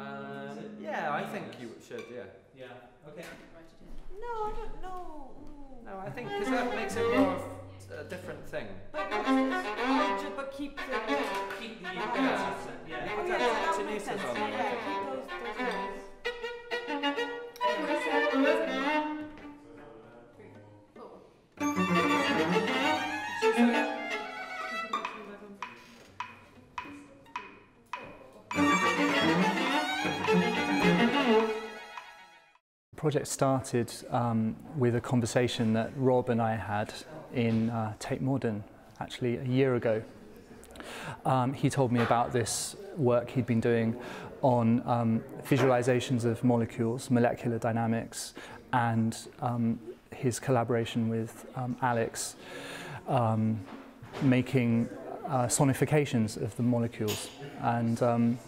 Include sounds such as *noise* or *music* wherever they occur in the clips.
Um, yeah, I think you should, yeah. Yeah. Okay. No, I don't know. No, I think because that makes it more of a different thing. But, but, but keep the. Keep the Yeah. yeah. Put Yeah, that that would Tanissa's make sense. on Yeah, there, I yeah, project started um, with a conversation that Rob and I had in uh, Tate Modern, actually a year ago. Um, he told me about this work he'd been doing on um, visualizations of molecules, molecular dynamics, and um, his collaboration with um, Alex um, making uh, sonifications of the molecules. And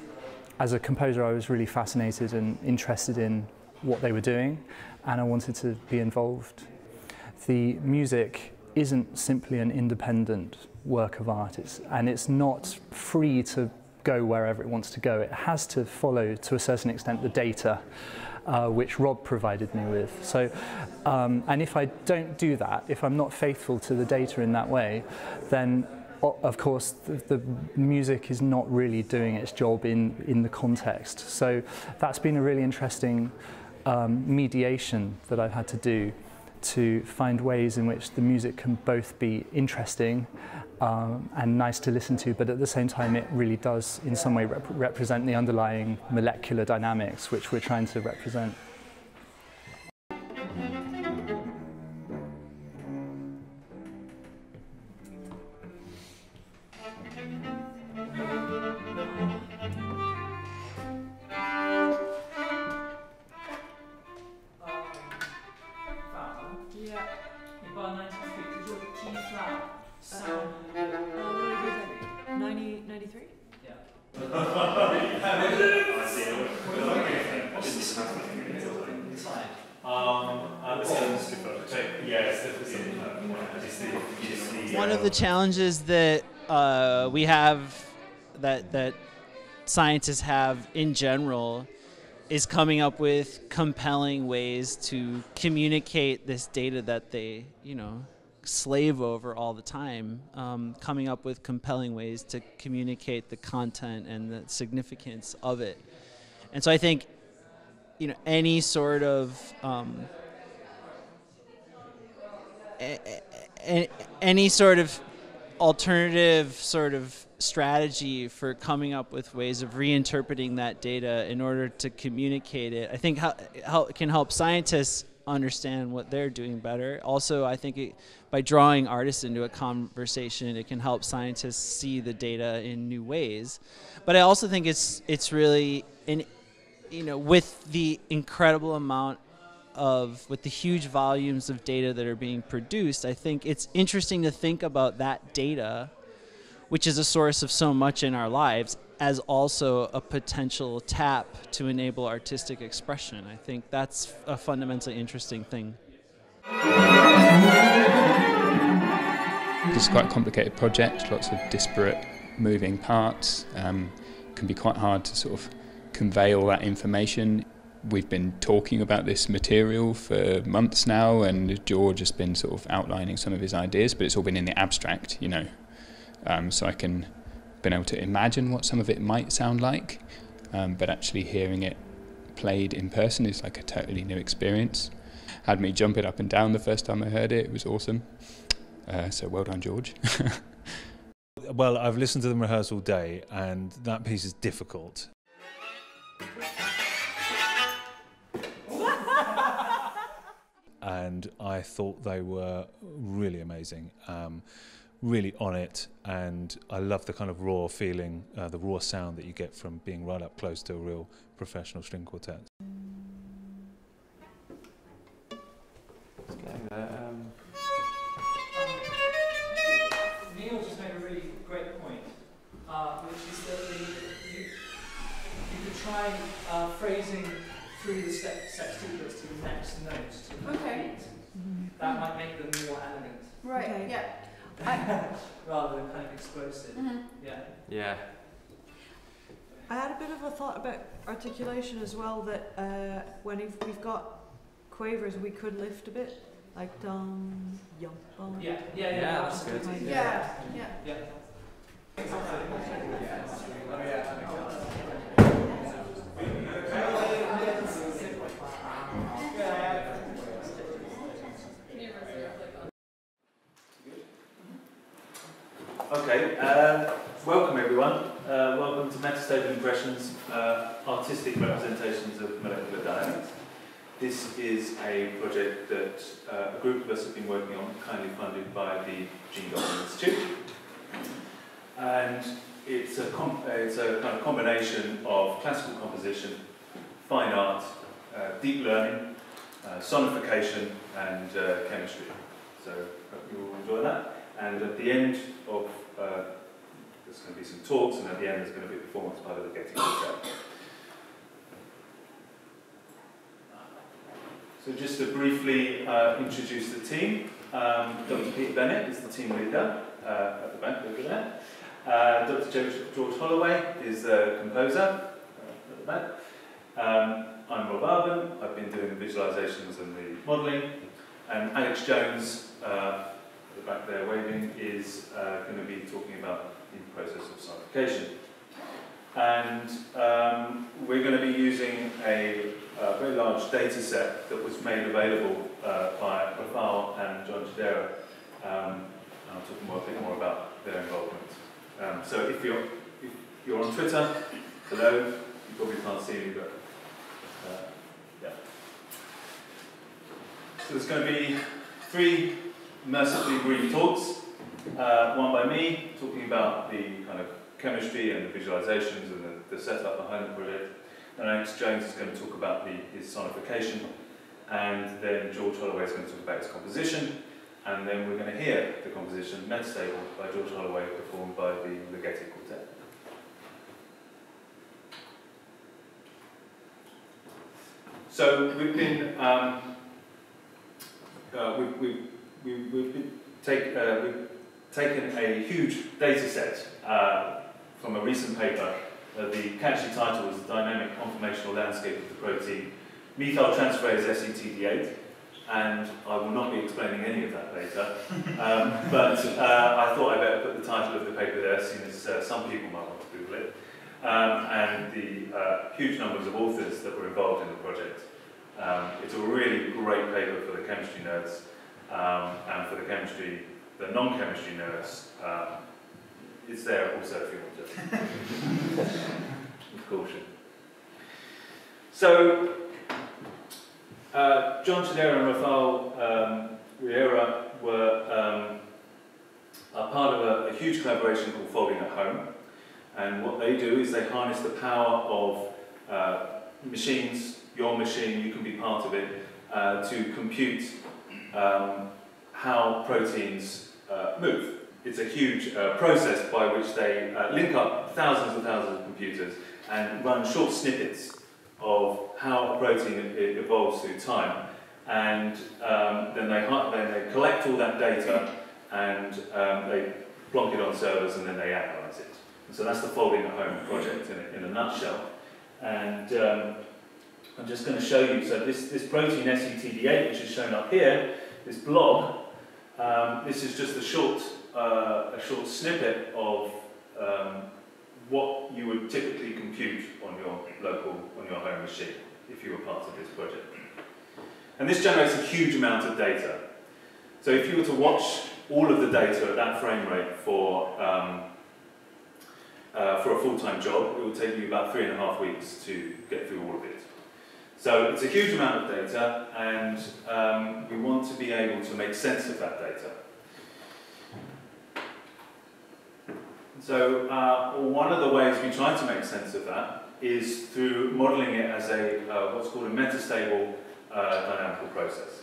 as a composer, I was really fascinated and interested in what they were doing, and I wanted to be involved. The music isn't simply an independent work of art, it's, and it's not free to go wherever it wants to go. It has to follow, to a certain extent, the data uh, which Rob provided me with. So, um, and if I don't do that, if I'm not faithful to the data in that way, then of course the, the music is not really doing its job in, in the context. So that's been a really interesting um, mediation that I've had to do to find ways in which the music can both be interesting um, and nice to listen to, but at the same time it really does in some way rep- represent the underlying molecular dynamics which we're trying to represent. Challenges that uh, we have, that that scientists have in general, is coming up with compelling ways to communicate this data that they, you know, slave over all the time. Um, coming up with compelling ways to communicate the content and the significance of it. And so I think, you know, any sort of um, any sort of alternative sort of strategy for coming up with ways of reinterpreting that data in order to communicate it. I think how, how can help scientists understand what they're doing better. Also, I think it, by drawing artists into a conversation, it can help scientists see the data in new ways. But I also think it's it's really an you know, with the incredible amount of, with the huge volumes of data that are being produced, I think it's interesting to think about that data, which is a source of so much in our lives, as also a potential tap to enable artistic expression. I think that's a fundamentally interesting thing. This is quite a complicated project, lots of disparate moving parts. Um, can be quite hard to sort of convey all that information. We've been talking about this material for months now, and George has been sort of outlining some of his ideas, but it's all been in the abstract, you know. Um, so I can been able to imagine what some of it might sound like, um, but actually hearing it played in person is like a totally new experience. Had me jumping up and down the first time I heard it. It was awesome. Uh, so well done, George. *laughs* Well, I've listened to them rehearse all day, and that piece is difficult. And I thought they were really amazing, um, really on it, and I love the kind of raw feeling, uh, the raw sound that you get from being right up close to a real professional string quartet. It's getting there. Um, Neil just made a really great point, uh, which is that the, you, you could try uh, phrasing through the sextuplets to the next note to Okay. repeat. That might make them more elegant Right, Okay. yeah. *laughs* rather than kind of explosive. Mm-hmm. Yeah. Yeah. I had a bit of a thought about articulation as well. That uh, when we've, we've got quavers, we could lift a bit, like dum yum bum. Yeah, yeah, yeah. Yeah, that's that's good. good. Yeah, yeah. Yeah. Okay, uh, welcome everyone. Uh, welcome to Metastable Impressions, uh, artistic representations of molecular dynamics. This is a project that uh, a group of us have been working on, kindly funded by the Jean Golding Institute. And it's a, it's a kind of combination of classical composition, fine art, uh, deep learning, uh, sonification, and chemistry. So hope you all enjoy that. And at the end of, uh, there's going to be some talks, and at the end there's going to be a performance by the Ligeti Quartet. So just to briefly uh, introduce the team, um, Dr. Peter Bennett is the team leader uh, at the back over there. Uh, Dr. George, Holloway is the composer uh, at the back. Um, I'm Rob Arbon, I've been doing the visualizations and the modelling. And Alex Jones, uh, the back there waving, is uh, going to be talking about the process of sonification. And um, we're going to be using a, a very large data set that was made available uh, by Rafal and John Chodera. Um, I'll talk more, a bit more about their involvement. Um, so if you're, if you're on Twitter, hello, you probably can't see me, but uh, yeah. So there's going to be three mercifully brief talks. Uh, one by me, talking about the kind of chemistry and the visualizations and the, the setup behind the project. And Alex Jones is going to talk about the, his sonification. And then George Holloway is going to talk about his composition. And then we're going to hear the composition Metastable by George Holloway performed by the Ligeti Quartet. So we've been um, uh, we've, we've, we've, we've, take, uh, we've taken a huge data set uh, from a recent paper. Uh, the catchy title is The Dynamic Conformational Landscape of the Protein Methyltransferase SETD8 and I will not be explaining any of that later. *laughs* Um, but uh, I thought I'd better put the title of the paper there, seeing as uh, some people might want to Google it, um, and the uh, huge numbers of authors that were involved in the project. Um, it's a really great paper for the chemistry nerds, um, and for the chemistry, the non-chemistry nerds. Um, it's there also if you want to. With *laughs* caution. So, uh, John Chodera and Rafael um, Wiewiora were um, are part of a, a, huge collaboration called Folding at Home. And what they do is they harness the power of uh, machines, your machine, you can be part of it, uh, to compute um, how proteins uh, move. It's a huge uh, process by which they uh, link up thousands and thousands of computers and run short snippets of how a protein evolves through time. And um, then, they, then they collect all that data and um, they plonk it on servers and then they analyze it. And so that's the Folding at Home project in a, in a nutshell. And um, I'm just going to show you, so this, this protein SETD8, which is shown up here, this blog, um, this is just a short, uh, a short snippet of um, what you would typically compute on your local, on your home machine, if you were part of this project. And this generates a huge amount of data. So if you were to watch all of the data at that frame rate for, um, uh, for a full-time job, it would take you about three and a half weeks to get through all of it. So it's a huge amount of data, and um, we want to be able to make sense of that data. So uh, one of the ways we try to make sense of that is through modelling it as a uh, what's called a metastable uh, dynamical process.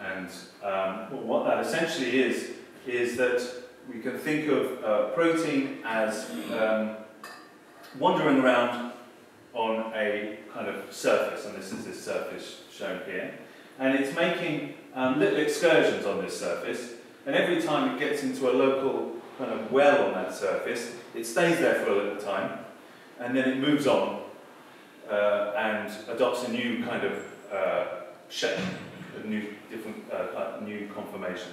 And um, what that essentially is, is that we can think of uh, protein as um, wandering around on a kind of surface, and this is this surface shown here. And it's making um, little excursions on this surface, and every time it gets into a local kind of well on that surface, it stays there for a little time, and then it moves on uh, and adopts a new kind of uh, shape, a new different uh, new conformation.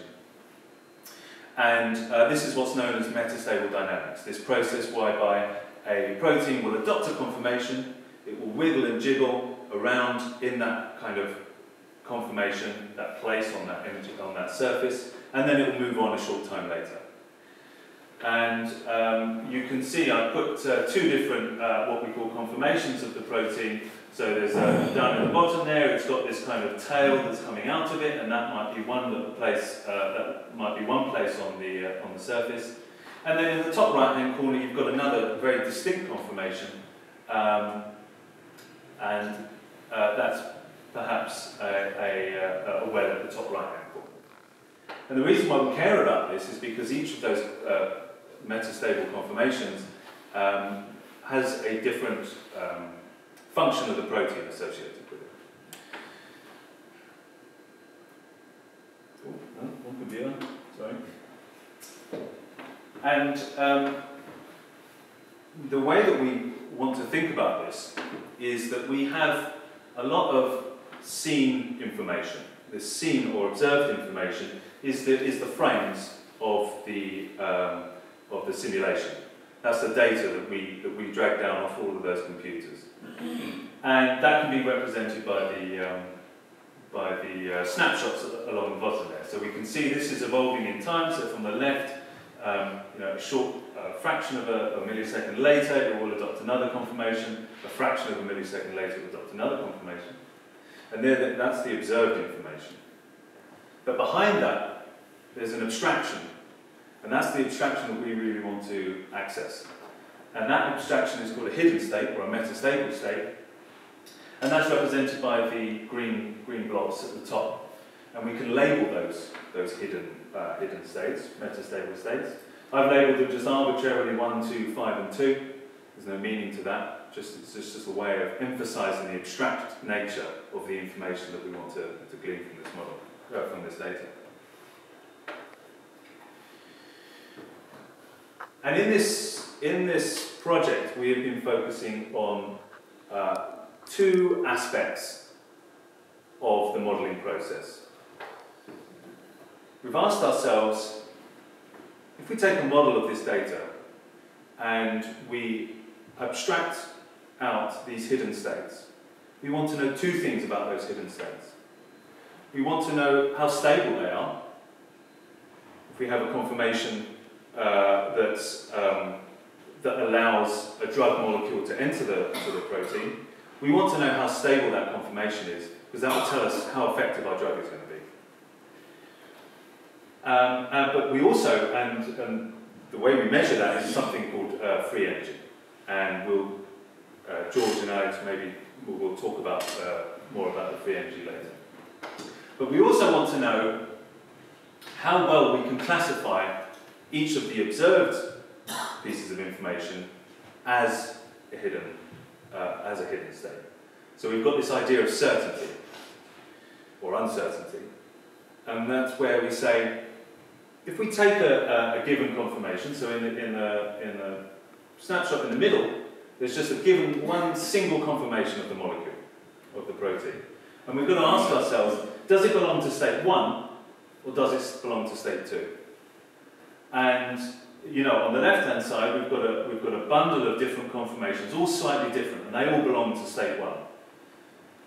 And uh, this is what's known as metastable dynamics, this process whereby a protein will adopt a conformation, it will wiggle and jiggle around in that kind of conformation, that place on that image, on that surface, and then it will move on a short time later. And um, you can see I put uh, two different, uh, what we call conformations of the protein. So there's uh, down at the bottom there, it's got this kind of tail that's coming out of it, and that might be one little place, uh, that might be one place on the, uh, on the surface. And then in the top right hand corner, you've got another very distinct conformation. Um, and uh, that's perhaps a, a, a well at the top right hand corner. And the reason why we care about this is because each of those uh, metastable conformations um, has a different um, function of the protein associated with it. Oh, no, one computer, sorry. And um, the way that we want to think about this is that we have a lot of seen information. This seen or observed information is the, is the frames of the, um, of the simulation. That's the data that we, that we drag down off all of those computers. And that can be represented by the, um, by the uh, snapshots along the bottom there. So we can see this is evolving in time. So from the left, um, you know, a short uh, fraction of a, a, millisecond later, it will adopt another conformation. A fraction of a millisecond later, it will adopt another conformation. And that's the observed information. But behind that, there's an abstraction. And that's the abstraction that we really want to access. And that abstraction is called a hidden state, or a metastable state. And that's represented by the green, green blobs at the top. And we can label those, those hidden, uh, hidden states, metastable states. I've labelled them just arbitrarily 1, 2, 5, and 2. There's no meaning to that. Just, it's just, just a way of emphasising the abstract nature of the information that we want to, to glean from this model, uh, from this data. And in this, in this project, we have been focusing on uh, two aspects of the modelling process. We've asked ourselves, if we take a model of this data and we abstract out these hidden states, we want to know two things about those hidden states. We want to know how stable they are. If we have a conformation uh, that's, um, that allows a drug molecule to enter the, to the protein, we want to know how stable that conformation is, because that will tell us how effective our drug is going to be. Um, uh, but we also, and, the way we measure that is something called uh, free energy. And we'll uh, George and Alex maybe will, will talk about uh, more about the free energy later. But we also want to know how well we can classify each of the observed pieces of information as a hidden, uh, as a hidden state. So we've got this idea of certainty or uncertainty, and that's where we say, if we take a, a, a given confirmation, so in the, in, the, in the snapshot in the middle, there's just a given one single confirmation of the molecule, of the protein. And we've got to ask ourselves, does it belong to state 1 or does it belong to state 2? And, you know, on the left-hand side, we've got, a, we've got a bundle of different confirmations, all slightly different, and they all belong to state 1.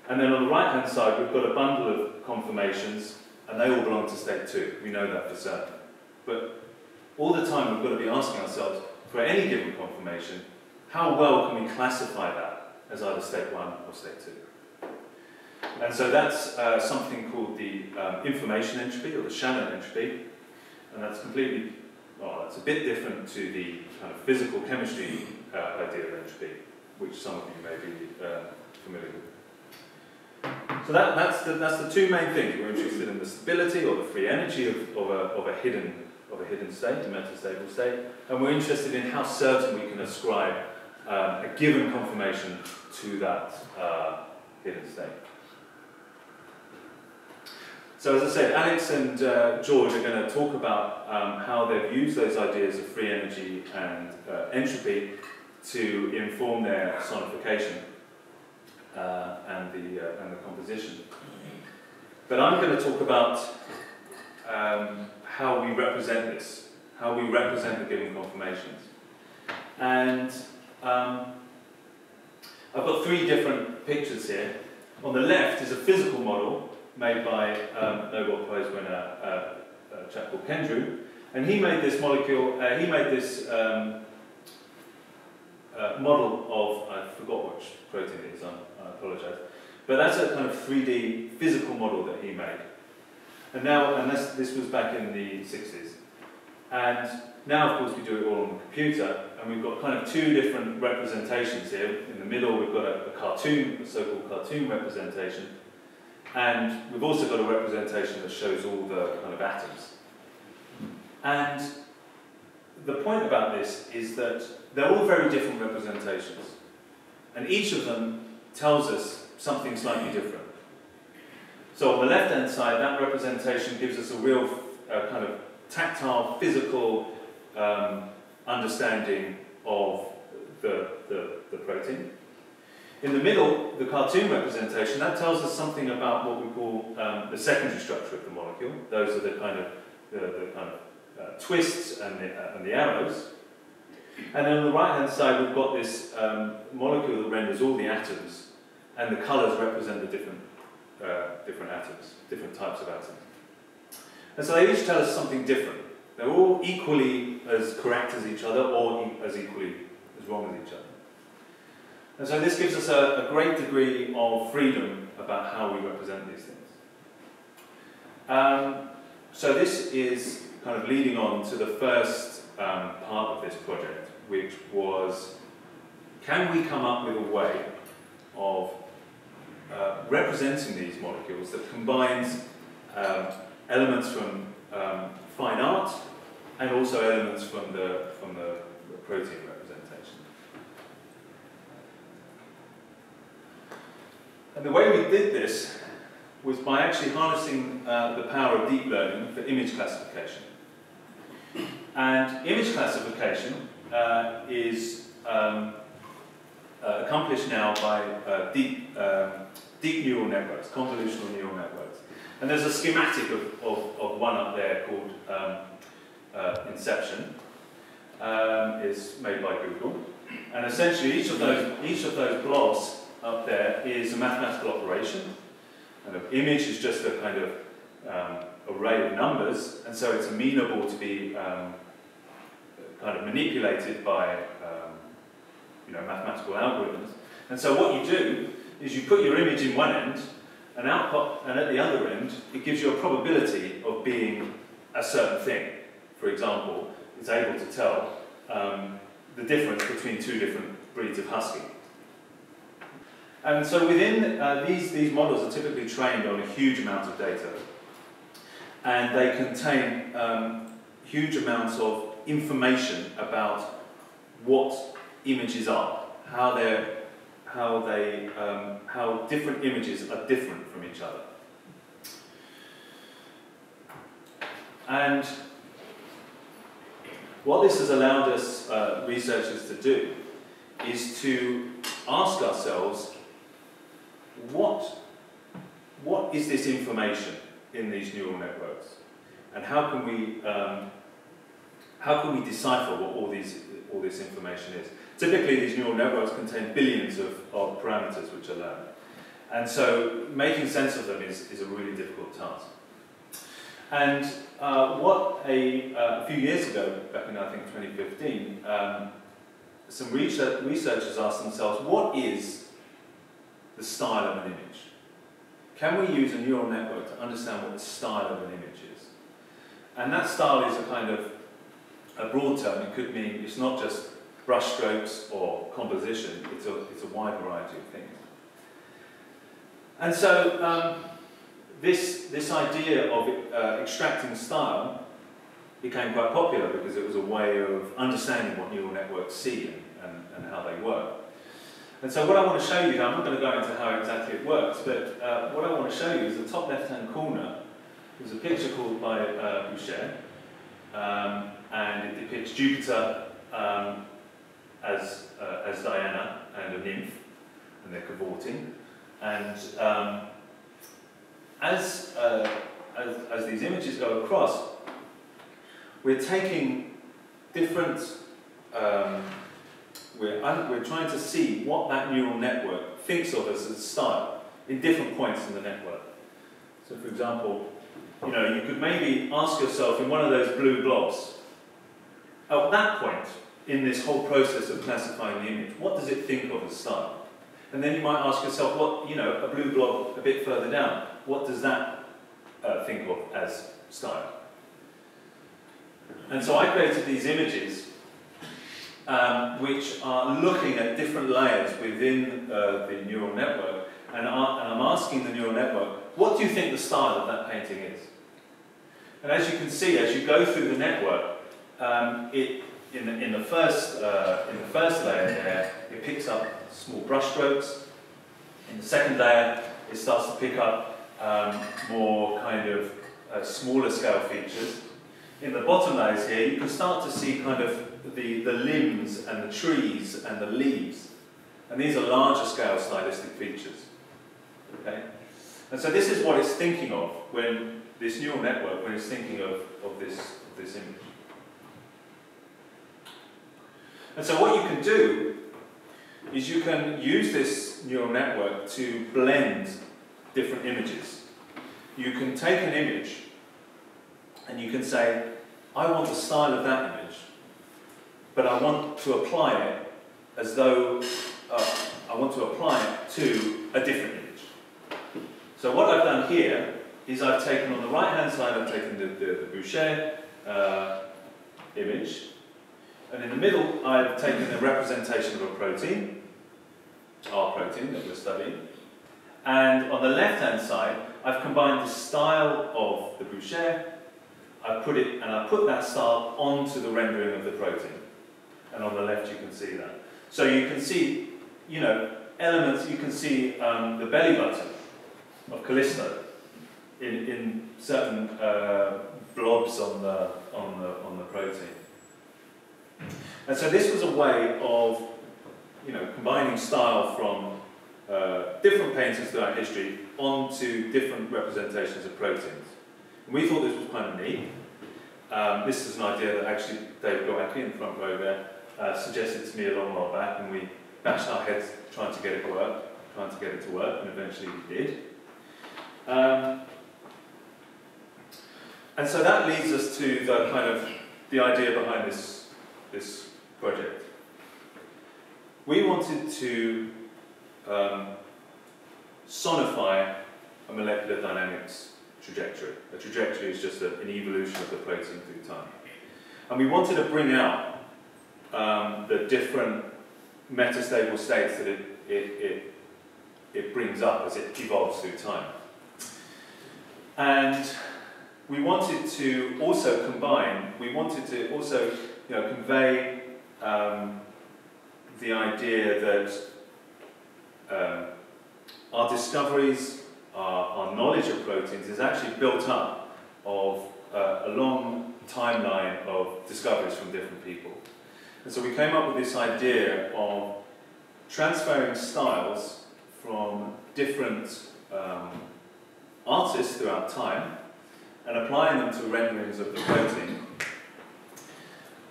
And then on the right-hand side, we've got a bundle of confirmations, and they all belong to state 2. We know that for certain. But all the time, we've got to be asking ourselves, for any given confirmation, how well can we classify that as either state 1 or state 2? And so that's uh, something called the um, information entropy, or the Shannon entropy, and that's completely, well, that's a bit different to the kind of physical chemistry uh, idea of entropy, which some of you may be uh, familiar with. So that, that's, the, that's the two main things. We're interested in the stability or the free energy of, of, a, of, a, hidden, of a hidden state, a metastable state, and we're interested in how certain we can ascribe um, a given confirmation to that uh, hidden state. So as I said, Alex and uh, George are going to talk about um, how they've used those ideas of free energy and uh, entropy to inform their sonification uh, and, the, uh, and the composition. But I'm going to talk about um, how we represent this, how we represent the given confirmations. And um, I've got three different pictures here. On the left is a physical model made by um, Nobel Prize winner uh, a chap called Kendrew, and he made this molecule. Uh, he made this um, uh, model of I forgot which protein it is. I, I apologise, but that's a kind of 3D physical model that he made. And now, and this, this was back in the 60s, and now, of course, we do it all on the computer, and we've got kind of two different representations here. In the middle, we've got a, a cartoon, a so-called cartoon representation, and we've also got a representation that shows all the kind of atoms. And the point about this is that they're all very different representations. And each of them tells us something slightly different. So on the left-hand side, that representation gives us a real uh, kind of tactile, physical um, understanding of the, the, the protein. In the middle, the cartoon representation, that tells us something about what we call um, the secondary structure of the molecule. Those are the kind of, the, the kind of uh, twists and the, uh, and the arrows. And then on the right-hand side, we've got this um, molecule that renders all the atoms, and the colours represent the different, uh, different atoms, different types of atoms. And so they each tell us something different. They're all equally as correct as each other, or e as equally as wrong as each other. And so this gives us a, a great degree of freedom about how we represent these things. Um, so this is kind of leading on to the first um, part of this project, which was, can we come up with a way of uh, representing these molecules that combines um, elements from um, fine art and also elements from the, from the, protein representation. And the way we did this was by actually harnessing uh, the power of deep learning for image classification. And image classification uh, is um, uh, accomplished now by uh, deep, um, deep neural networks, convolutional neural networks. And there's a schematic of, of, of one up there called um, uh, Inception. Um, is made by Google. And essentially each of those, each of those blobs up there is a mathematical operation. And the image is just a kind of um, array of numbers, and so it's amenable to be um, kind of manipulated by um, you know, mathematical algorithms. And so what you do is you put your image in one end, and output, and at the other end, it gives you a probability of being a certain thing. For example, it's able to tell um, the difference between two different breeds of husky. And so within uh, these, these models are typically trained on a huge amount of data. And they contain um, huge amounts of information about what images are, how they're how they um, how different images are different from each other. And what this has allowed us uh, researchers to do is to ask ourselves what what is this information in these neural networks and how can we um, how can we decipher what all these all this information is Typically, these neural networks contain billions of, of parameters which are learned. And so making sense of them is, is a really difficult task. And uh, what a, uh, few years ago, back in I think 2015, um, some research, researchers asked themselves, what is the style of an image? Can we use a neural network to understand what the style of an image is? And that style is a kind of a broad term. It could mean it's not just brushstrokes or composition. It's a, it's a wide variety of things. And so um, this, this idea of uh, extracting style became quite popular because it was a way of understanding what neural networks see and, and, and how they work. And so what I want to show you, I'm not going to go into how exactly it works, but uh, what I want to show you is the top left-hand corner. There's a picture called by uh, Boucher, um, and it depicts Jupiter um, as, uh, as Diana and a nymph, and they're cavorting. And um, as, uh, as, as these images go across, we're taking different, um, we're, we're trying to see what that neural network thinks of us as style in different points in the network. So for example, you know, you could maybe ask yourself in one of those blue blobs, at that point, in this whole process of classifying the image? What does it think of as style? And then you might ask yourself, what, you know, a blue blob a bit further down, what does that uh, think of as style? And so I created these images um, which are looking at different layers within uh, the neural network and, and I'm asking the neural network, what do you think the style of that painting is? And as you can see, as you go through the network, um, it in the, in the first uh, in the first layer there, it picks up small brushstrokes. In the second layer, it starts to pick up um, more kind of uh, smaller scale features. In the bottom layers here, you can start to see kind of the, the limbs and the trees and the leaves. And these are larger scale stylistic features. Okay? And so this is what it's thinking of when this neural network, when it's thinking of, of, this, of this image. And so what you can do is you can use this neural network to blend different images. You can take an image and you can say, I want the style of that image, but I want to apply it as though uh, I want to apply it to a different image. So what I've done here is I've taken on the right hand side, I've taken the, the, the Boucher uh, image, and in the middle, I've taken a representation of a protein, our protein that we're studying. And on the left-hand side, I've combined the style of the Boucher, I put it, and I put that style onto the rendering of the protein. And on the left, you can see that. So you can see, you know, elements, you can see um, the belly button of Callisto in, in certain uh, blobs on the, on the, on the protein. And so this was a way of, you know, combining style from uh, different painters throughout history onto different representations of proteins. And we thought this was kind of neat. Um, this is an idea that actually David Glowacki in the front row there uh, suggested to me a long while back, and we bashed our heads trying to get it to work, trying to get it to work, and eventually we did. Um, and so that leads us to the kind of the idea behind this this project. We wanted to um, sonify a molecular dynamics trajectory. A trajectory is just a, an evolution of the protein through time. And we wanted to bring out um, the different metastable states that it, it, it it brings up as it evolves through time. And we wanted to also combine, we wanted to also you know, convey um, the idea that um, our discoveries, our, our, knowledge of proteins is actually built up of uh, a long timeline of discoveries from different people. And so we came up with this idea of transferring styles from different um, artists throughout time and applying them to renderings of the protein.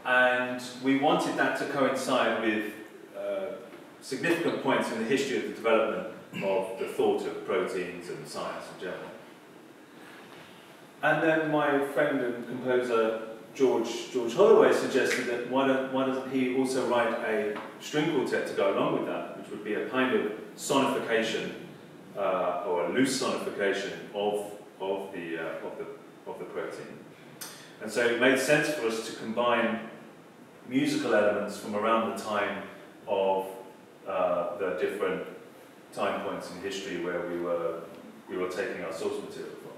And we wanted that to coincide with uh, significant points in the history of the development of the thought of proteins and science in general. And then my friend and composer George George Holloway suggested that why, don't, why doesn't he also write a string quartet to go along with that, which would be a kind of sonification uh, or a loose sonification of of the uh, of the of the protein. And so it made sense for us to combine musical elements from around the time of uh, the different time points in history where we were we were taking our source material from.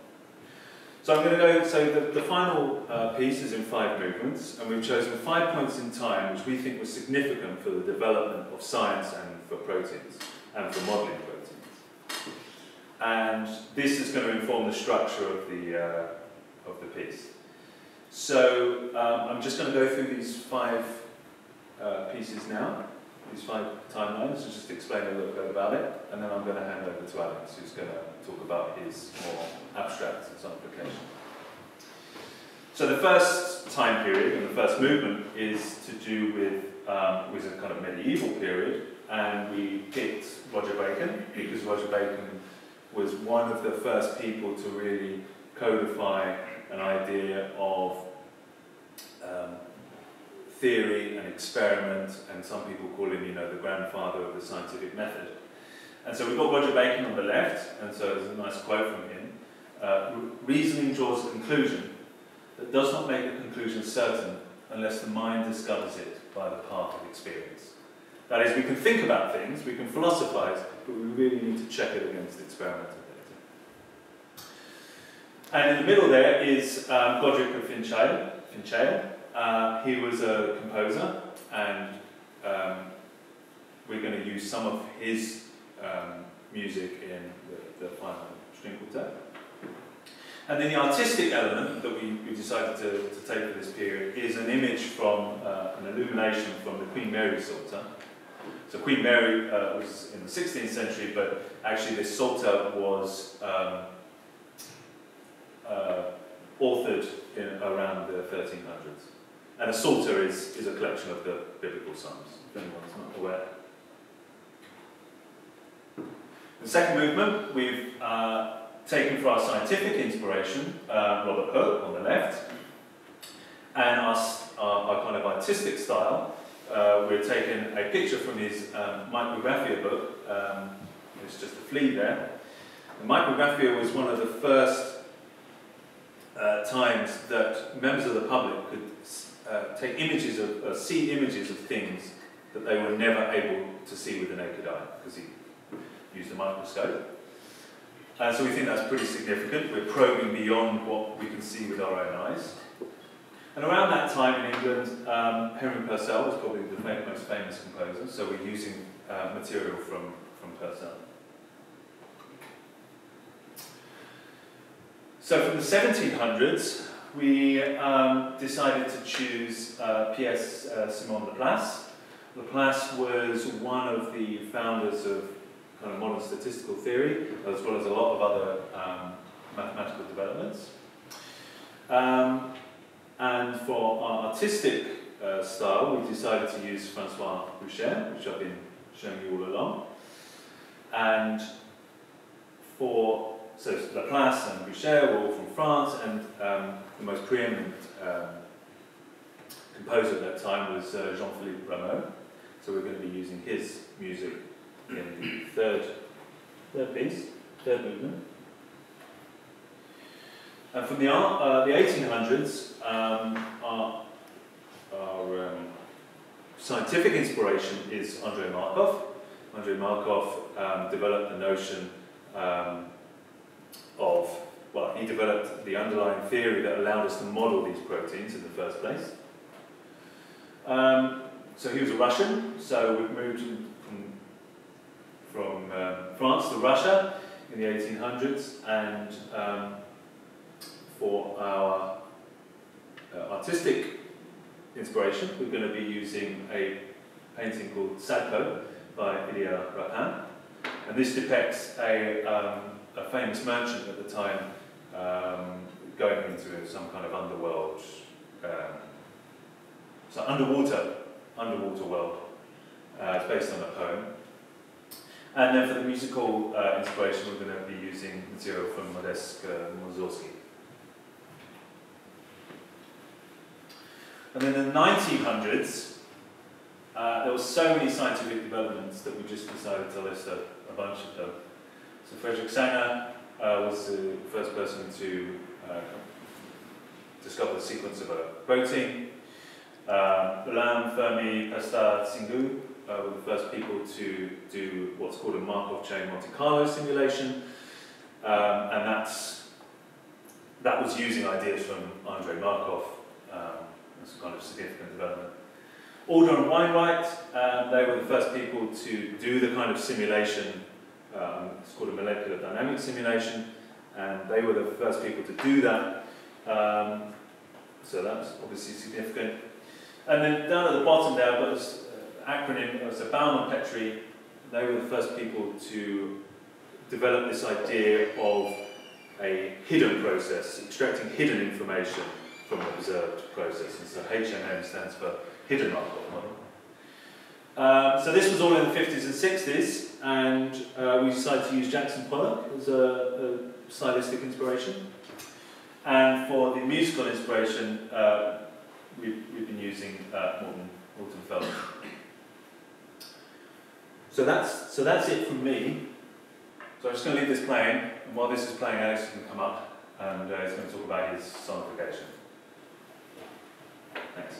So I'm going to go, so the, the final uh, piece is in five movements, and we've chosen five points in time which we think were significant for the development of science and for proteins, and for modelling proteins. And this is going to inform the structure of the, uh, of the piece. So um, I'm just going to go through these five uh, pieces now these five timelines to just explain a little bit about it, and then I'm going to hand over to Alex, who's going to talk about his more abstract application. So the first time period and the first movement is to do with um, with a kind of medieval period, and we picked Roger Bacon because Roger Bacon was one of the first people to really codify an idea of um, theory and experiment, and some people call him, you know, the grandfather of the scientific method. And so we've got Roger Bacon on the left, and so there's a nice quote from him. Uh, reasoning draws a conclusion that does not make the conclusion certain unless the mind discovers it by the path of experience. That is, we can think about things, we can philosophize, but we really need to check it against experimental data. And in the middle there is um, Godric of Finchale, uh, he was a composer, and um, we're going to use some of his um, music in the, the final string quartet. And then the artistic element that we, we decided to, to take for this period is an image from uh, an illumination from the Queen Mary Psalter. So Queen Mary uh, was in the 16th century, but actually this Psalter was um, authored in around the 1300s. And a psalter is, is a collection of the biblical psalms, if anyone's not aware. The second movement, we've uh, taken for our scientific inspiration uh, Robert Hooke on the left, and our, our, our kind of artistic style, uh, we're taking a picture from his um, Micrographia book, um, just a flea there. The Micrographia was one of the first uh, times that members of the public could uh, take images of, uh, see images of things that they were never able to see with the naked eye because he used a microscope. And so we think that's pretty significant. We're probing beyond what we can see with our own eyes. And around that time in England, um, Henry Purcell was probably the most famous composer, so we're using uh, material from, from Purcell. So from the 1700s, we um, decided to choose uh, P.S. Uh, Simon Laplace. Laplace was one of the founders of kind of modern statistical theory, as well as a lot of other um, mathematical developments. Um, and for our artistic uh, style, we decided to use Francois Boucher, which I've been showing you all along. And for, so Laplace and Boucher were all from France, and um, the most preeminent um, composer at that time was uh, Jean-Philippe Rameau. So we're going to be using his music in the third, third piece, third movement. And from the, uh, the 1800s, um, our, our um, scientific inspiration is Andrei Markov. Andrei Markov um, developed the notion um, of, well, he developed the underlying theory that allowed us to model these proteins in the first place. Um, so he was a Russian, so we've moved from, from um, France to Russia in the 1800s, and um, for our uh, artistic inspiration, we're going to be using a painting called Sadko by Ilya Repin. And this depicts a, um, a famous merchant at the time um, going into some kind of underworld, um, so underwater, underwater world. Uh, it's based on a poem. And then for the musical uh, inspiration, we're going to be using material from Modest uh, Mussorgsky. And in the 1900s, uh, there were so many scientific developments that we just decided to list a, a bunch of them. So Frederick Sanger uh, was the first person to uh, discover the sequence of a protein. Uh, Ulam, Fermi, Pasta, Tsingou uh, were the first people to do what's called a Markov chain Monte Carlo simulation. Um, and that's, that was using ideas from Andrei Markov. Um, a kind of significant development. Alder and Wainwright, um, they were the first people to do the kind of simulation, um, it's called a molecular dynamic simulation, and they were the first people to do that. Um, so that was obviously significant. And then down at the bottom there, but this uh, acronym, was a Baum and Petrie, they were the first people to develop this idea of a hidden process, extracting hidden information from observed process. And so HMM stands for hidden Markov model. Um, so this was all in the 50s and 60s, and uh, we decided to use Jackson Pollock as a, a stylistic inspiration. And for the musical inspiration, uh, we've, we've been using uh, Morton, Morton Feldman. So that's, so that's it from me. So I'm just going to leave this playing, and while this is playing, Alex is going to come up and uh, he's going to talk about his sonification. Thanks.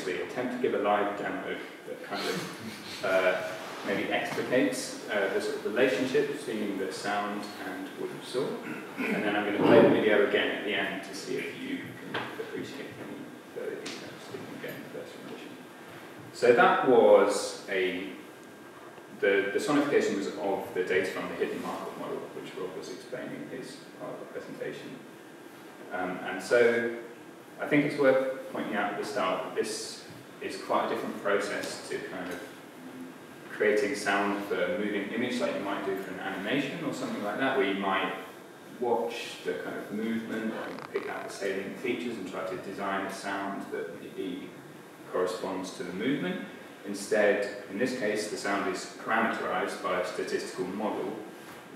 Dangerously attempt to give a live demo that kind of uh, maybe explicates uh, the sort of relationship between the sound and what you saw. And then I'm going to play the video again at the end to see if you can appreciate any further details that you can get in the first rendition. So that was a the, the sonification was of the data from the hidden Markov model, which Rob was explaining in his part of the presentation. Um, and so I think it's worth pointing out at the start that this is quite a different process to kind of creating sound for a moving image like you might do for an animation or something like that, where you might watch the kind of movement and pick out the salient features and try to design a sound that maybe corresponds to the movement. Instead, in this case, the sound is parameterized by a statistical model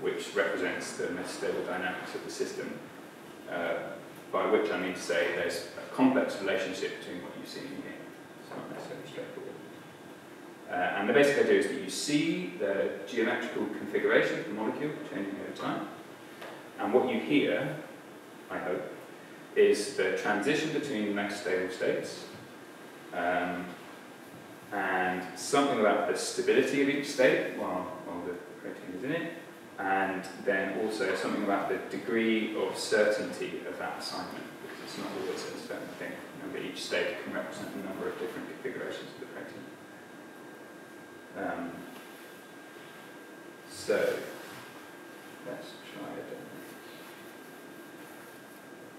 which represents the metastable dynamics of the system, uh, by which I mean to say there's a complex relationship between what you see in here. It's not necessarily straightforward. Uh, and the basic idea is that you see the geometrical configuration of the molecule changing over time, and what you hear, I hope, is the transition between the metastable states, um, and something about the stability of each state while, while the protein is in it, and then also something about the degree of certainty of that assignment, because it's not always a certain thing. Remember, each state can represent a number of different configurations of the protein. Um, so, let's try it.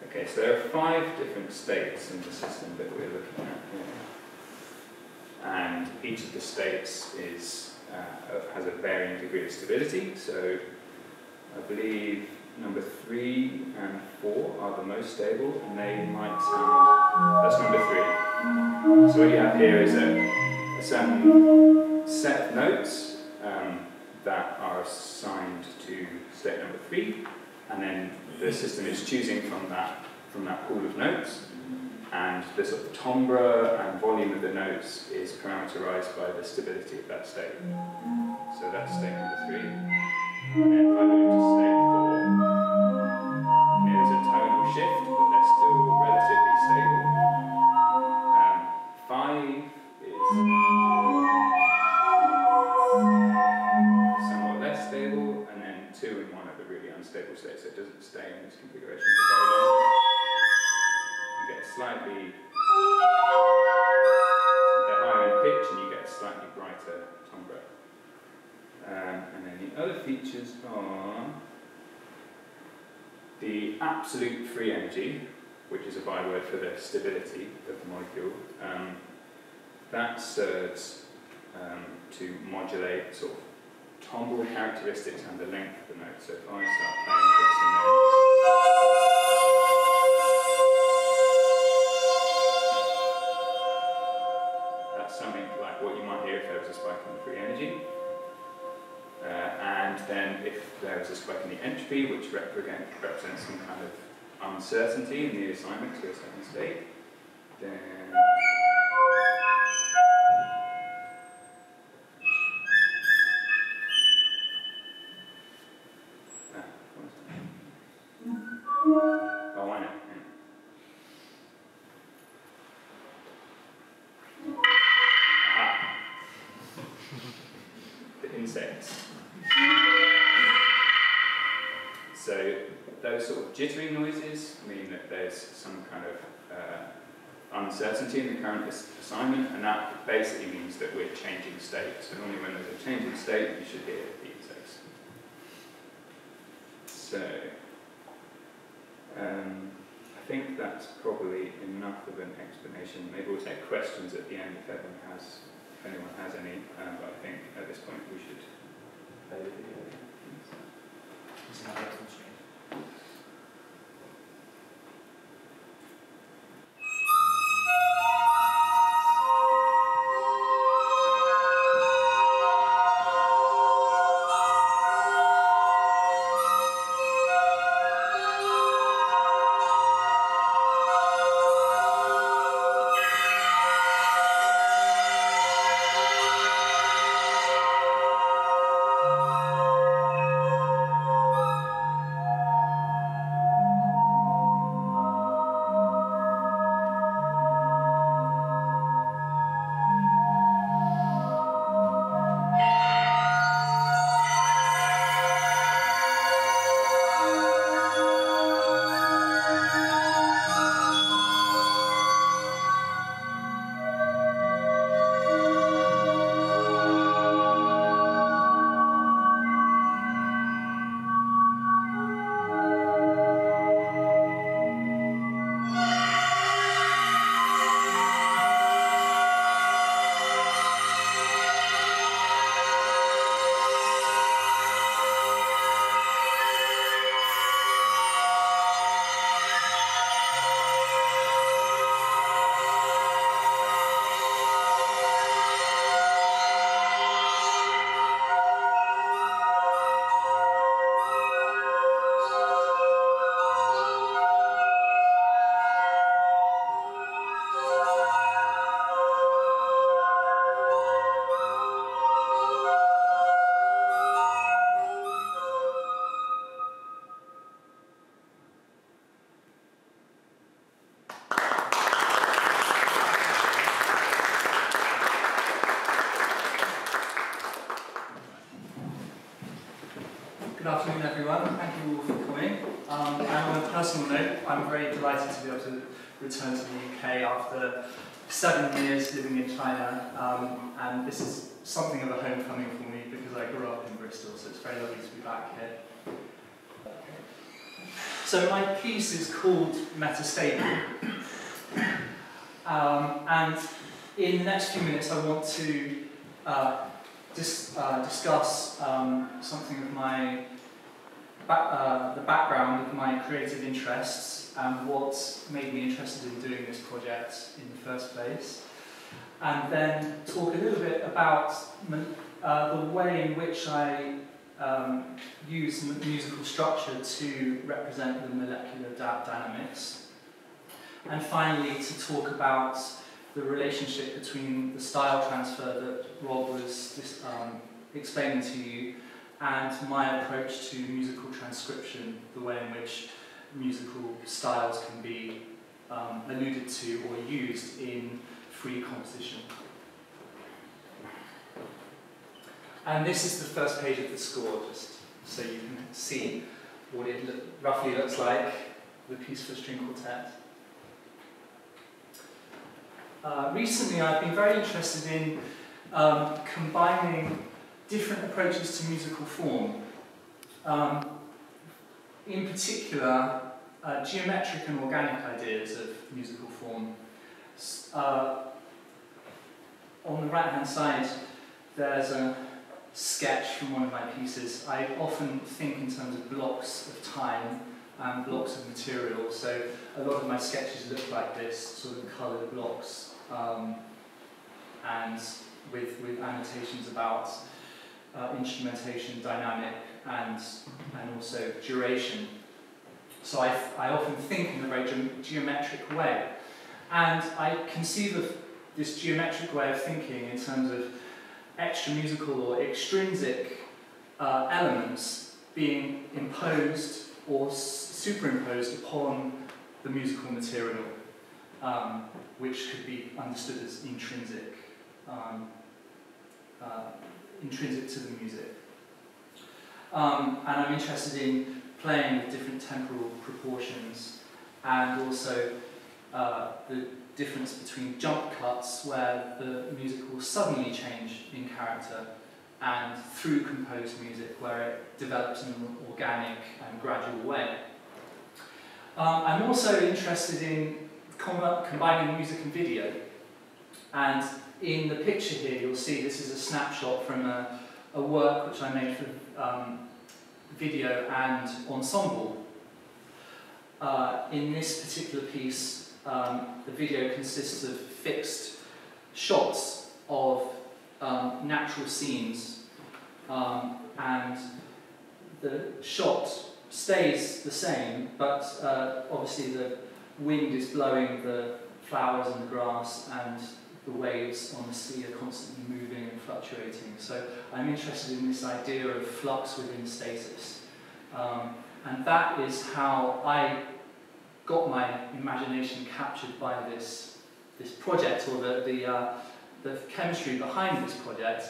Okay, so there are five different states in the system that we're looking at here and each of the states is, uh, has a varying degree of stability. So I believe number three and four are the most stable, and they might sound. That's number three. So what you have here is a, a certain set of notes um, that are assigned to state number three, and then the system is choosing from that from that pool of notes, and the sort of timbre and volume of the notes is parameterized by the stability of that state. So that's state number three. And if I move to state four, absolute free energy, which is a byword for the stability of the molecule, um, that serves um, to modulate sort of tumble characteristics and the length of the note. So if I start playing notes and then if there was a spike in the entropy, which represent, represents some kind of uncertainty in the assignment to a certain state, then Ah, *laughs* those sort of jittery noises mean that there's some kind of uh, uncertainty in the current ass- assignment, and that basically means that we're changing state. So normally when there's a change in state, you should hear the insects. So um, I think that's probably enough of an explanation. Maybe we'll take questions at the end if everyone has, if anyone has any. Um, but I think at this point we should. Called Metastable. Um, and in the next few minutes, I want to uh, dis- uh, discuss um, something of my back, uh, the background of my creative interests and what made me interested in doing this project in the first place. And then talk a little bit about uh, the way in which I um, use musical structure to represent the molecular dynamics. And finally, to talk about the relationship between the style transfer that Rob was um, explaining to you and my approach to musical transcription, the way in which musical styles can be um, alluded to or used in free composition. And this is the first page of the score, just so you can see what it look, roughly looks like, the piece for string quartet. Uh, recently I've been very interested in um, combining different approaches to musical form. Um, in particular, uh, geometric and organic ideas of musical form. Uh, on the right hand side, there's a sketch from one of my pieces. I often think in terms of blocks of time and blocks of material, so a lot of my sketches look like this, sort of coloured blocks, um, and with, with annotations about uh, instrumentation, dynamic, and, and also duration. So I, I often think in a very ge geometric way. And I conceive of this geometric way of thinking in terms of extra musical or extrinsic uh, elements being imposed or superimposed upon the musical material, um, which could be understood as intrinsic. Um, uh, intrinsic to the music. Um, and I'm interested in playing with different temporal proportions and also uh, the difference between jump cuts where the music will suddenly change in character and through composed music where it develops in an organic and gradual way. Um, I'm also interested in combining music and video and in the picture here, you'll see this is a snapshot from a, a work which I made for um, video and ensemble. Uh, in this particular piece, um, the video consists of fixed shots of um, natural scenes um, and the shot stays the same but uh, obviously the wind is blowing the flowers and the grass and the waves on the sea are constantly moving and fluctuating. So I'm interested in this idea of flux within stasis. Um, and that is how I got my imagination captured by this, this project, or the, the, uh, the chemistry behind this project,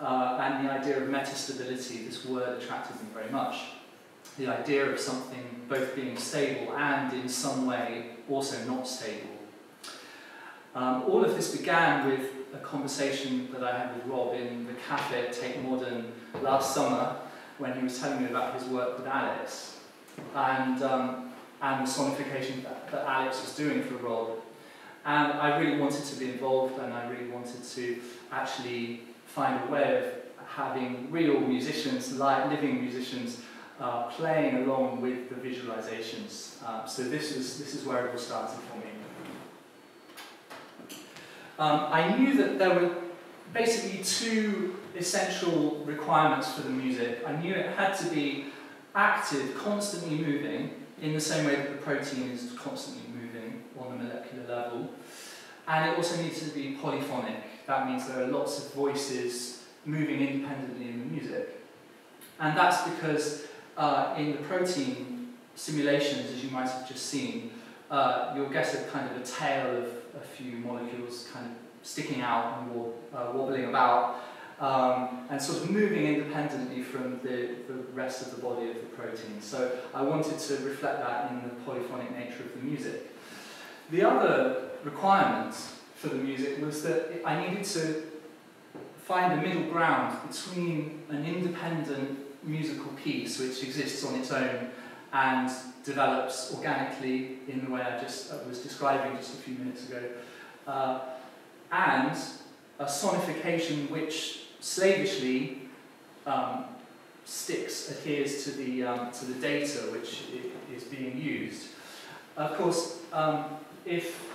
uh, and the idea of metastability, this word attracted me very much. The idea of something both being stable and in some way also not stable. Um, all of this began with a conversation that I had with Rob in the cafe at Tate Modern last summer when he was telling me about his work with Alice. and, um, and the sonification that, that Alex was doing for Rob. And I really wanted to be involved and I really wanted to actually find a way of having real musicians, live, living musicians, uh, playing along with the visualizations. Uh, so this is, this is where it all started for me. Um, I knew that there were basically two essential requirements for the music. I knew it had to be active, constantly moving, in the same way that the protein is constantly moving on a molecular level. And it also needs to be polyphonic. That means there are lots of voices moving independently in the music. And that's because uh, in the protein simulations, as you might have just seen, uh, you'll get a kind of a tail of a few molecules kind of sticking out and uh, wobbling about um, and sort of moving independently from the, the rest of the body of the protein. So I wanted to reflect that in the polyphonic nature of the music. The other requirement for the music was that I needed to find a middle ground between an independent musical piece which exists on its own and develops organically in the way I just I was describing just a few minutes ago, uh, and a sonification which slavishly um, sticks, adheres to the, um, to the data which is being used. Of course, um, if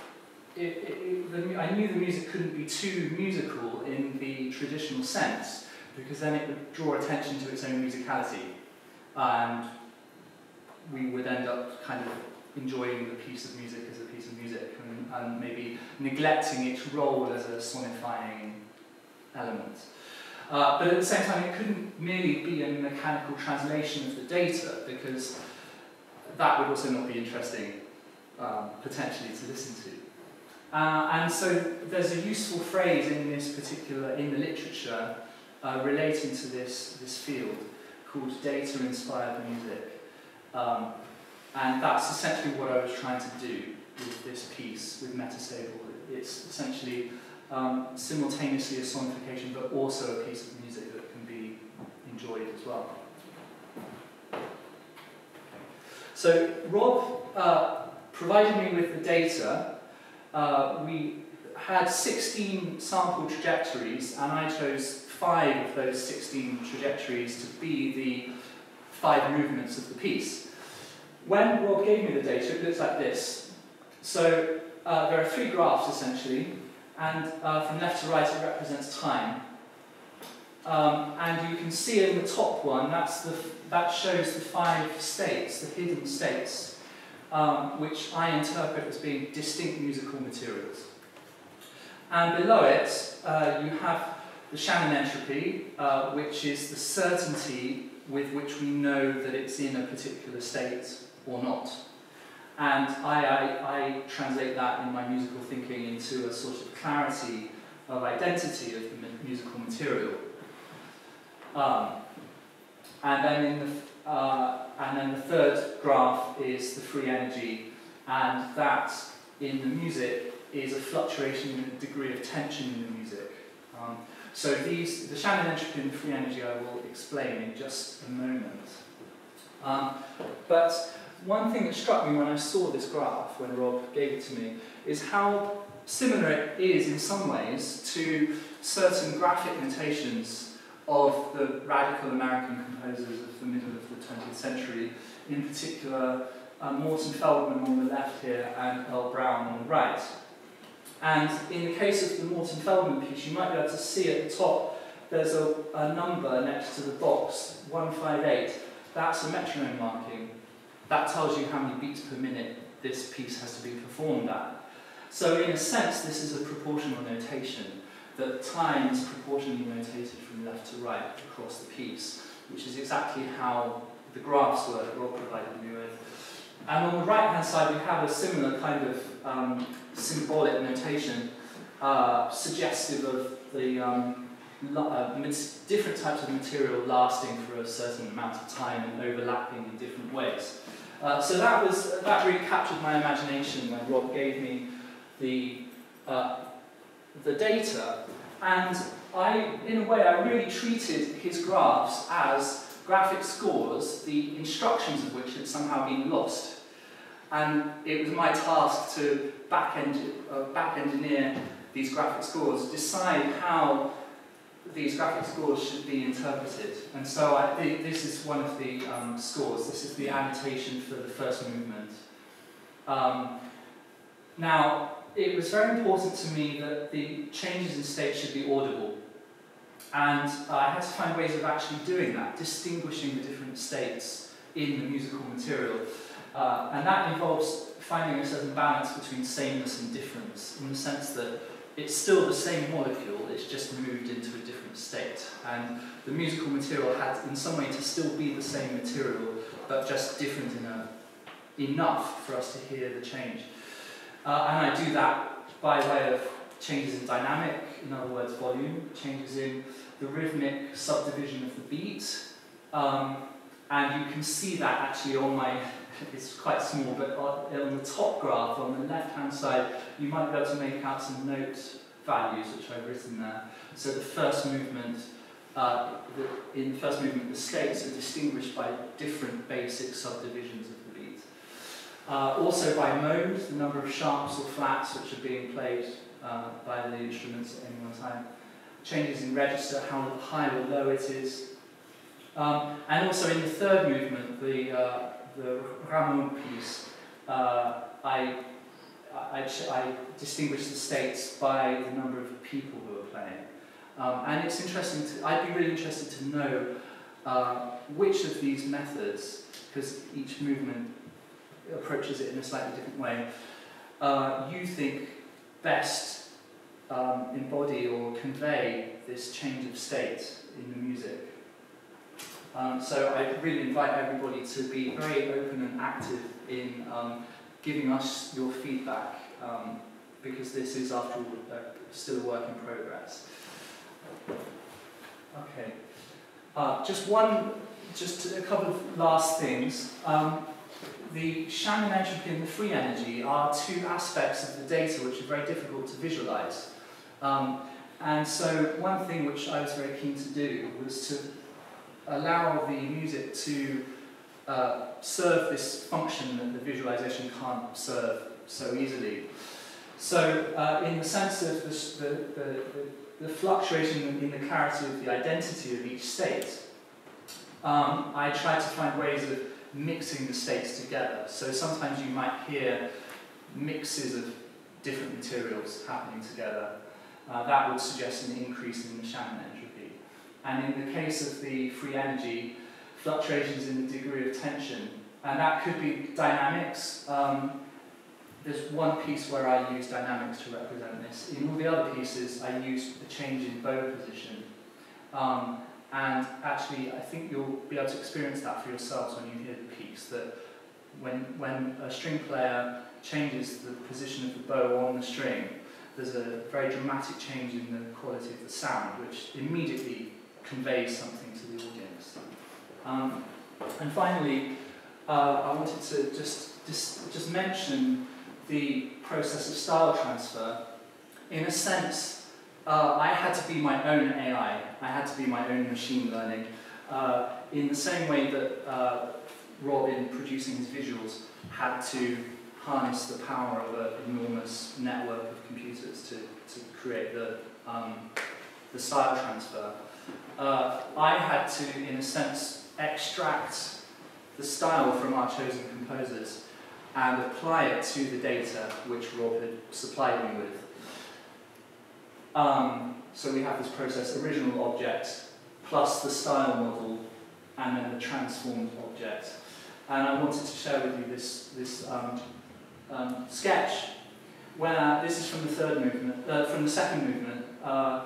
the, I knew the music couldn't be too musical in the traditional sense, because then it would draw attention to its own musicality, and we would end up kind of enjoying the piece of music as a piece of music, and, and maybe neglecting its role as a sonifying element. Uh, but at the same time, it couldn't merely be a mechanical translation of the data because that would also not be interesting um, potentially to listen to. Uh, and so there's a useful phrase in this particular, in the literature, uh, relating to this, this field called data-inspired music. Um, and that's essentially what I was trying to do with this piece, with Metastable. It's essentially um, simultaneously a sonification, but also a piece of music that can be enjoyed as well. So Rob uh, provided me with the data. Uh, we had 16 sample trajectories, and I chose five of those 16 trajectories to be the five movements of the piece. When Rob gave me the data, it looks like this. So uh, there are three graphs essentially, and uh, from left to right it represents time. Um, and you can see in the top one, that's the, that shows the five states, the hidden states, um, which I interpret as being distinct musical materials. And below it, uh, you have the Shannon entropy, uh, which is the certainty with which we know that it's in a particular state or not. And I, I, I translate that in my musical thinking into a sort of clarity of identity of the musical material. Um, and then in the uh, and then the third graph is the free energy, and that in the music is a fluctuation in the degree of tension in the music. Um, so these, the Shannon entropy and the free energy I will explain in just a moment. Um, but one thing that struck me when I saw this graph, when Rob gave it to me, is how similar it is in some ways to certain graphic notations of the radical American composers of the middle of the 20th century, in particular uh, Morton Feldman on the left here and Earle Brown on the right. And in the case of the Morton Feldman piece, you might be able to see at the top there's a, a number next to the box, 158. That's a metronome marking. That tells you how many beats per minute this piece has to be performed at. So in a sense, this is a proportional notation, that time is proportionally notated from left to right across the piece, which is exactly how the graphs were that Rob provided me with. And on the right-hand side, we have a similar kind of um, symbolic notation, uh, suggestive of the um, uh, different types of material lasting for a certain amount of time and overlapping in different ways. Uh, so that was that really captured my imagination when Rob gave me the uh, the data, and I, in a way, I really treated his graphs as graphic scores, the instructions of which had somehow been lost. And it was my task to back, end, uh, back engineer these graphic scores, decide how these graphic scores should be interpreted. And so I, thi- this is one of the um, scores. This is the annotation for the first movement. Um, now, it was very important to me that the changes in state should be audible. And uh, I had to find ways of actually doing that, distinguishing the different states in the musical material. Uh, and that involves finding a certain balance between sameness and difference, in the sense that it's still the same molecule, it's just moved into a different state. And the musical material had, in some way, to still be the same material, but just different a, enough for us to hear the change. Uh, and I do that by way of changes in dynamic, in other words, volume, changes in the rhythmic subdivision of the beat. Um, and you can see that actually on my, it's quite small, but on, the top graph, on the left-hand side, you might be able to make out some note values, which I've written there. So the first movement, uh, the, in the first movement, the states are distinguished by different basic subdivisions of the beat. Uh, also by mode, the number of sharps or flats which are being played uh, by the instruments at any one time. Changes in register, how high or low it is. Um, and also in the third movement, the, uh, the Rameau piece, uh, I, I, I distinguish the states by the number of people who are playing. Um, and it's interesting, to, I'd be really interested to know uh, which of these methods, because each movement approaches it in a slightly different way, uh, you think best um, embody or convey this change of state in the music. Um, so I really invite everybody to be very open and active in um, giving us your feedback, um, because this is, after all, uh, still a work in progress. Okay. Uh, just one, just a couple of last things. Um, the Shannon entropy and the free energy are two aspects of the data which are very difficult to visualize. Um, and so one thing which I was very keen to do was to allow the music to uh, serve this function that the visualization can't serve so easily. So uh, in the sense of the, the, the, the, fluctuation in the clarity of the identity of each state, um, I try to find ways of mixing the states together. So sometimes you might hear mixes of different materials happening together. Uh, that would suggest an increase in the Shannon. And in the case of the free energy, fluctuations in the degree of tension, and that could be dynamics. Um, there's one piece where I use dynamics to represent this. In all the other pieces, I use a change in bow position. Um, and actually, I think you'll be able to experience that for yourselves when you hear the piece, that when, when a string player changes the position of the bow on the string, there's a very dramatic change in the quality of the sound, which immediately conveys something to the audience. Um, and finally, uh, I wanted to just, just, just mention the process of style transfer. In a sense, uh, I had to be my own AI. I had to be my own machine learning. Uh, in the same way that uh, Rob, in producing his visuals, had to harness the power of an enormous network of computers to, to create the, um, the style transfer. Uh, I had to, in a sense, extract the style from our chosen composers and apply it to the data which Rob had supplied me with. Um, so we have this process, original object, plus the style model, and then the transformed object. And I wanted to share with you this, this um, um, sketch, where this is from the third movement, uh, from the second movement, uh,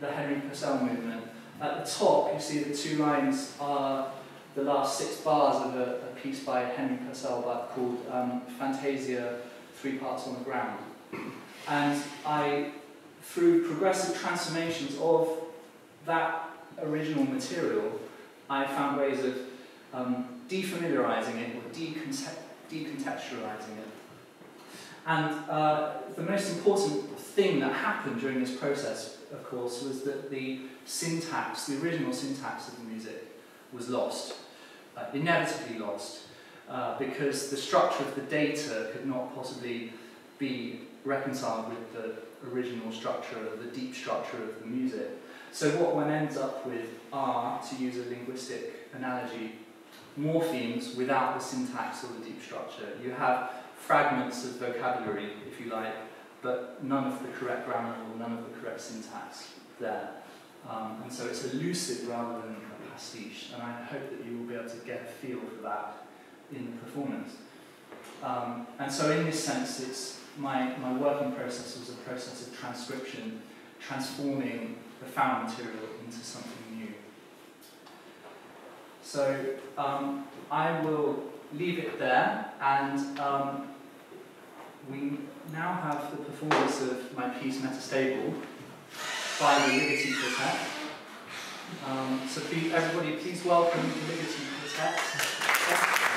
the Henry Purcell movement. At the top, you see the two lines are the last six bars of a, a piece by Henry Purcell called um, Fantasia, Three Parts on the Ground. And I through progressive transformations of that original material, I found ways of um, defamiliarizing it or decontextualizing it. And uh, the most important thing that happened during this process, of course, was that the syntax, the original syntax of the music, was lost, uh, inevitably lost, uh, because the structure of the data could not possibly be reconciled with the original structure, the deep structure of the music. So what one ends up with are, to use a linguistic analogy, morphemes without the syntax or the deep structure. You have fragments of vocabulary, if you like, but none of the correct grammar or none of the correct syntax there. Um, and so it's elusive rather than a pastiche, and I hope that you will be able to get a feel for that in the performance. Um, and so in this sense, it's my, my working process was a process of transcription, transforming the found material into something new. So um, I will leave it there, and um, we now have the performance of my piece Metastable by the Liberty Quartet. Um, so please, everybody, please welcome the Liberty Quartet.